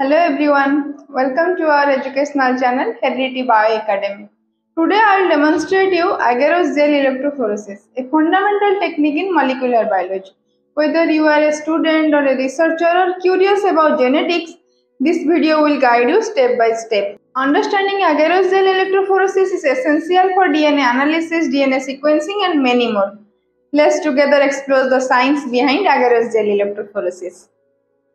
Hello everyone, welcome to our educational channel Heredity Bio Academy. Today I will demonstrate you agarose gel electrophoresis, a fundamental technique in molecular biology. Whether you are a student or a researcher or curious about genetics, this video will guide you step by step. Understanding agarose gel electrophoresis is essential for DNA analysis, DNA sequencing and many more. Let's together explore the science behind agarose gel electrophoresis.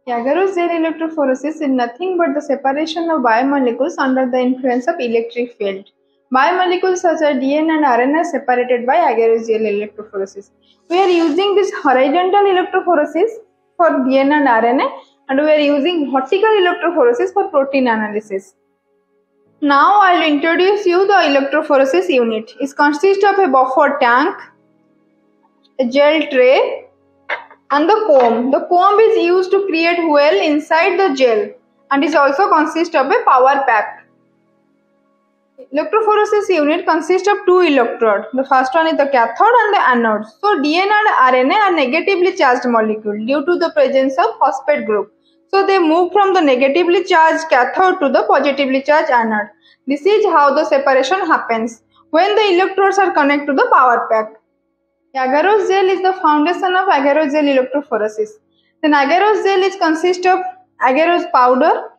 Agarose gel electrophoresis is nothing but the separation of biomolecules under the influence of electric field. Biomolecules such as DNA and RNA are separated by agarose gel electrophoresis. We are using this horizontal electrophoresis for DNA and RNA and we are using vertical electrophoresis for protein analysis. Now I will introduce you the electrophoresis unit. It consists of a buffer tank, a gel tray, and the comb. The comb is used to create well inside the gel and it also consists of a power pack. Electrophoresis unit consists of two electrodes. The first one is the cathode and the anode. So DNA and RNA are negatively charged molecule due to the presence of phosphate group. So they move from the negatively charged cathode to the positively charged anode. This is how the separation happens when the electrodes are connected to the power pack. Agarose gel is the foundation of agarose gel electrophoresis. Then agarose gel is consist of agarose powder,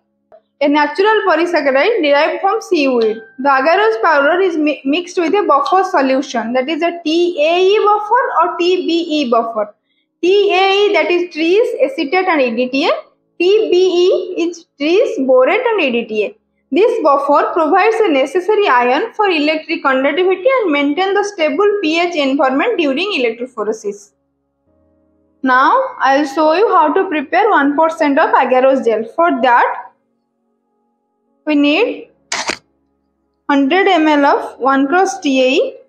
a natural polysaccharide derived from seaweed. The agarose powder is mi- mixed with a buffer solution that is a TAE buffer or TBE buffer. TAE that is Tris, acetate and EDTA. TBE is Tris, borate and EDTA. This buffer provides the necessary ion for electric conductivity and maintain the stable pH environment during electrophoresis. Now I will show you how to prepare 1% of agarose gel. For that we need 100 ml of 1 cross TAE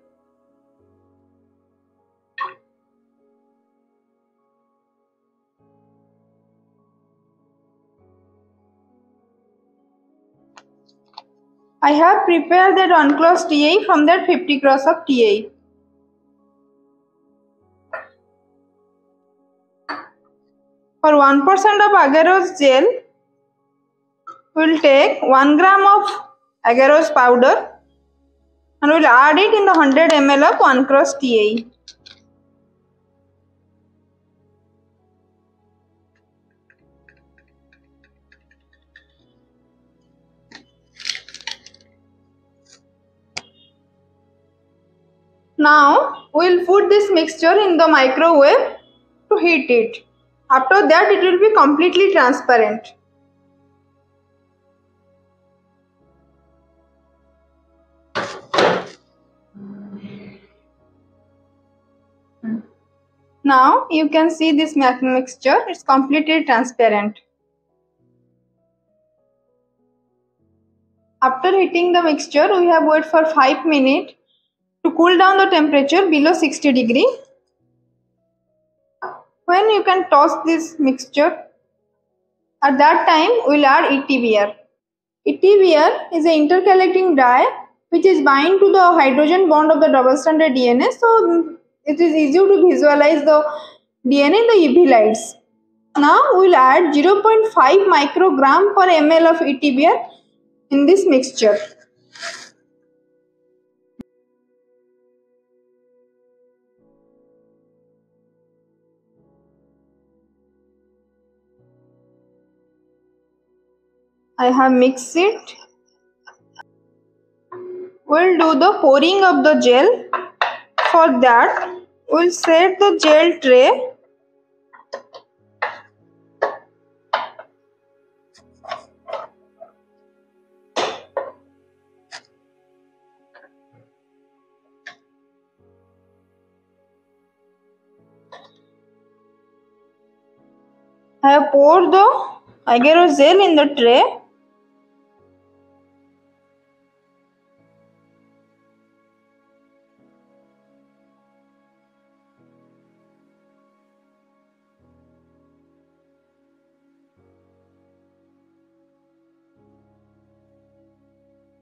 I have prepared that 1 TA from that 50 cross of TA. For 1% of agarose gel, we will take 1 gram of agarose powder and we will add it in the 100 ml of 1 cross TAE. Now we will put this mixture in the microwave to heat it. After that it will be completely transparent. Now you can see this mi- mixture, it's completely transparent. After heating the mixture, we have wait for 5 minutes to cool down the temperature below 60 degree. When you can toss this mixture, at that time we will add ETBR. ETBR is an intercalating dye which is bind to the hydrogen bond of the double stranded DNA. So it is easy to visualize the DNA in the UV lights. Now we will add 0.5 microgram per ml of ETBR in this mixture. I have mixed it. We'll do the pouring of the gel. For that, we'll set the gel tray. I have poured the agarose gel in the tray.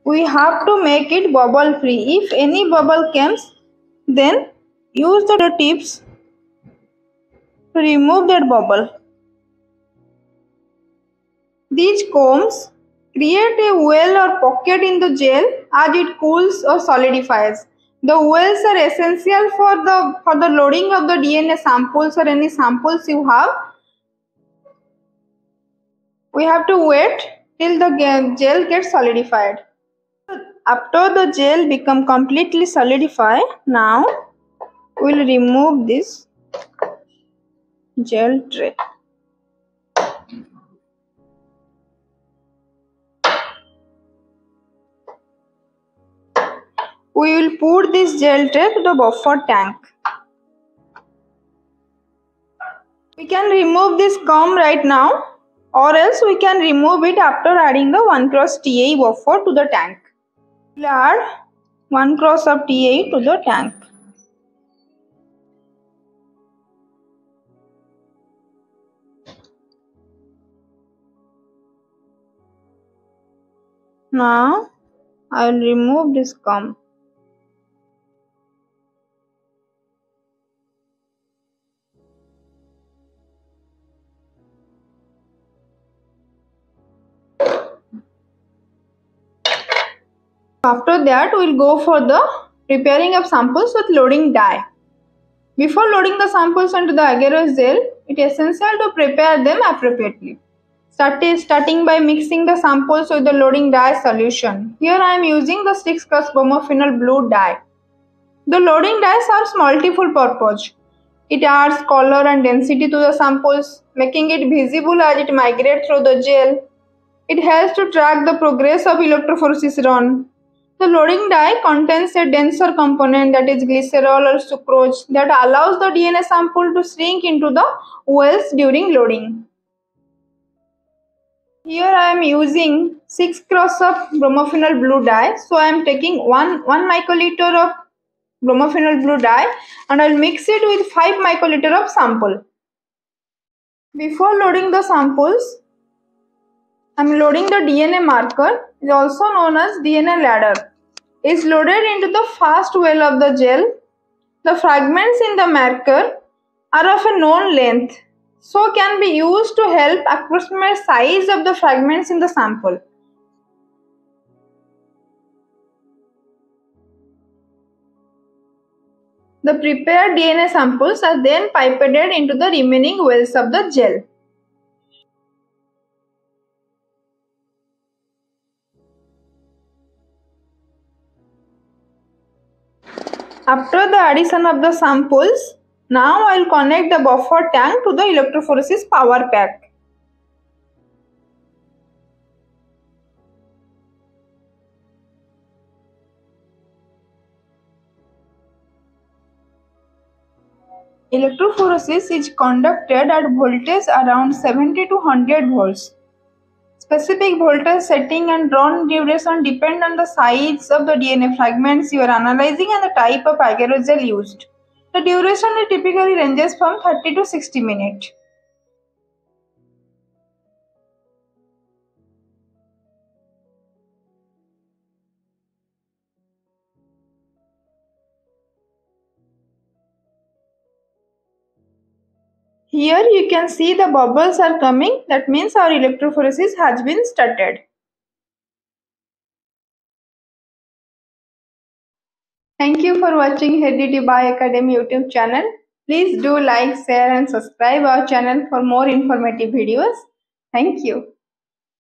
We have to make it bubble free if any bubble comes then use the tips to remove that bubble These combs create a well or pocket in the gel as it cools or solidifies. The wells are essential for the for the loading of the DNA samples or any samples you have. We have to wait till the gel gets solidified. After the gel become completely solidified, now we'll remove this gel tray. We will put this gel tray to the buffer tank. We can remove this comb right now or else we can remove it after adding the 1 cross TA buffer to the tank. Add 1 cross of TA to the tank. Now I will remove this comb. After that, we'll go for the preparing of samples with loading dye. Before loading the samples into the agarose gel, it is essential to prepare them appropriately. starting by mixing the samples with the loading dye solution. Here I am using the 6 cross bromophenol blue dye. The loading dye serves multiple purpose. It adds color and density to the samples, making it visible as it migrates through the gel. It helps to track the progress of electrophoresis run. The loading dye contains a denser component that is glycerol or sucrose that allows the DNA sample to shrink into the wells during loading. Here I am using 6 cross of bromophenol blue dye. So I am taking 1, 1 microliter of bromophenol blue dye and I will mix it with 5 microliter of sample. Before loading the samples, I am loading the DNA marker also known as DNA ladder is loaded into the fast well of the gel. The fragments in the marker are of a known length so can be used to help approximate size of the fragments in the sample. The prepared DNA samples are then pipetted into the remaining wells of the gel. After the addition of the samples, now I will connect the buffer tank to the electrophoresis power pack. Electrophoresis is conducted at voltage around 70 to 100 volts. Specific voltage setting and run duration depend on the size of the DNA fragments you are analyzing and the type of agarose gel used. The duration typically ranges from 30 to 60 minutes. Here you can see the bubbles are coming. That means our electrophoresis has been started. Thank you for watching Heredity Academy YouTube channel. Please do like, share and subscribe our channel for more informative videos. Thank you.